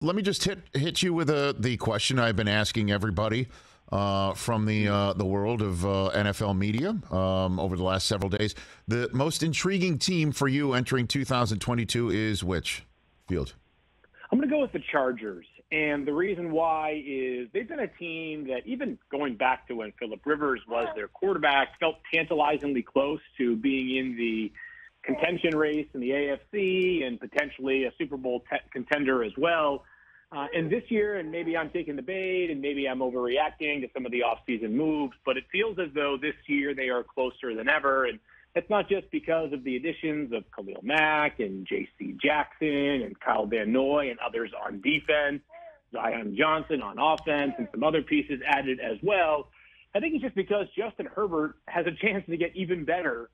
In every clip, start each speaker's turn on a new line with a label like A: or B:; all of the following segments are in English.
A: let me just hit hit you with a, the question I've been asking everybody uh, from the uh, the world of uh, NFL media um, over the last several days. The most intriguing team for you entering 2022 is which field?
B: I'm going to go with the Chargers. And the reason why is they've been a team that, even going back to when Philip Rivers was their quarterback, felt tantalizingly close to being in the contention race in the AFC and potentially a Super Bowl te- contender as well. Uh, and this year, and maybe I'm taking the bait and maybe I'm overreacting to some of the offseason moves, but it feels as though this year they are closer than ever. And it's not just because of the additions of Khalil Mack and J.C. Jackson and Kyle Van Noy and others on defense, Zion Johnson on offense, and some other pieces added as well. I think it's just because Justin Herbert has a chance to get even better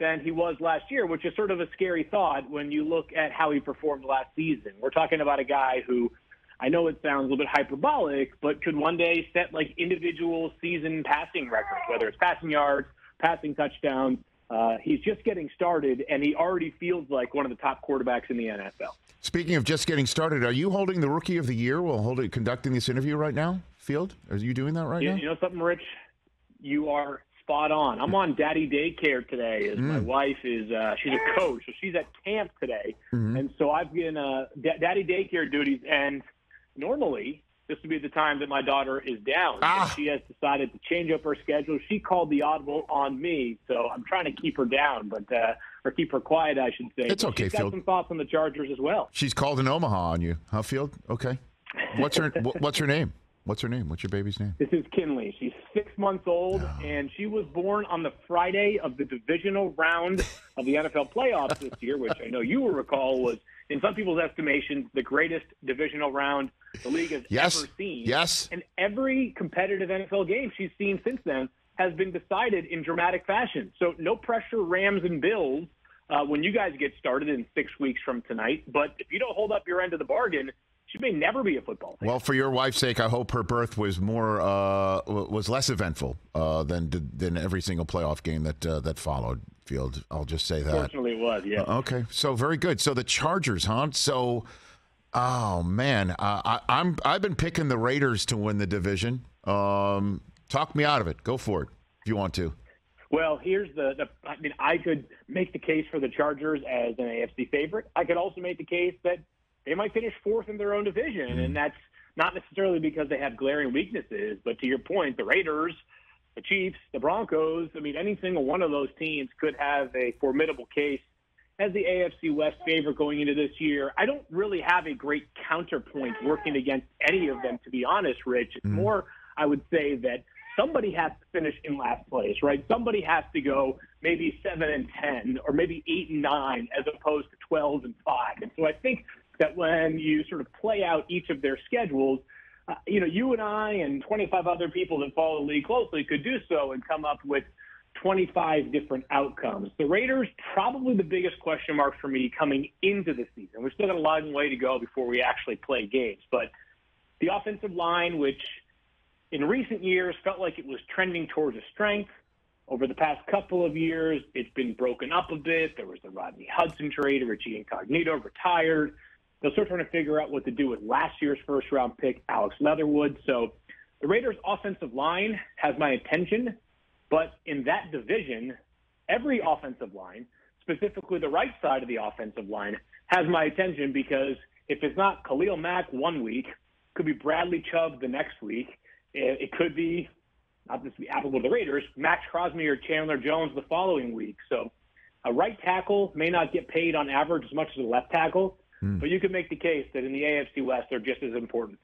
B: than he was last year, which is sort of a scary thought when you look at how he performed last season. We're talking about a guy who I know it sounds a little bit hyperbolic, but could one day set like individual season passing records, whether it's passing yards, passing touchdowns. Uh, he's just getting started, and he already feels like one of the top quarterbacks in the NFL.
A: Speaking of just getting started, are you holding the Rookie of the Year while holding conducting this interview right now, Field? Are you doing that right
B: you,
A: now?
B: You know something, Rich? You are spot on. I'm on daddy daycare today. As mm. my wife is, uh, she's a coach, so she's at camp today, mm-hmm. and so I've been uh, d- daddy daycare duties. And normally, this would be the time that my daughter is down. Ah. She has decided to change up her schedule. She called the audible on me, so I'm trying to keep her down, but uh, or keep her quiet, I should say.
A: It's okay,
B: She's
A: Field.
B: got some thoughts on the Chargers as well.
A: She's called in Omaha on you, huh, Field? Okay. What's her What's her name? What's her name? What's your baby's name?
B: This is Kinley. She's six months old, oh. and she was born on the Friday of the divisional round of the NFL playoffs this year, which I know you will recall was, in some people's estimation, the greatest divisional round the league has
A: yes.
B: ever seen.
A: Yes.
B: And every competitive NFL game she's seen since then has been decided in dramatic fashion. So no pressure, Rams and Bills, uh, when you guys get started in six weeks from tonight. But if you don't hold up your end of the bargain, she may never be a football fan.
A: Well, for your wife's sake, I hope her birth was more uh, was less eventful uh, than than every single playoff game that uh, that followed. Field, I'll just say that.
B: Fortunately, was. Yeah.
A: Uh, okay, so very good. So the Chargers, huh? So, oh man, uh, I, I'm I've been picking the Raiders to win the division. Um, talk me out of it. Go for it if you want to.
B: Well, here's the, the. I mean, I could make the case for the Chargers as an AFC favorite. I could also make the case that they might finish fourth in their own division, and mm-hmm. that's not necessarily because they have glaring weaknesses, but to your point, the Raiders, the Chiefs, the Broncos, I mean, any single one of those teams could have a formidable case as the AFC West favorite going into this year. I don't really have a great counterpoint working against any of them, to be honest, Rich. It's mm-hmm. more, I would say, that somebody has to finish in last place, right? Somebody has to go maybe seven and ten, or maybe eight and nine, as opposed to twelve and five. And so I think that when you sort of play out each of their schedules, uh, you know, you and I and 25 other people that follow the league closely could do so and come up with 25 different outcomes. The Raiders, probably the biggest question mark for me coming into the season. We've still got a long way to go before we actually play games, but the offensive line, which in recent years felt like it was trending towards a strength, over the past couple of years, it's been broken up a bit. There was the Rodney Hudson trade, Richie Incognito retired. They're still trying to figure out what to do with last year's first round pick, Alex Leatherwood. So the Raiders' offensive line has my attention, but in that division, every offensive line, specifically the right side of the offensive line, has my attention because if it's not Khalil Mack one week, could be Bradley Chubb the next week. It could be, not just be applicable to the Raiders, Maxx Crosby or Chandler Jones the following week. So a right tackle may not get paid on average as much as a left tackle, Mm. But you can make the case that in the AFC West, they're just as important.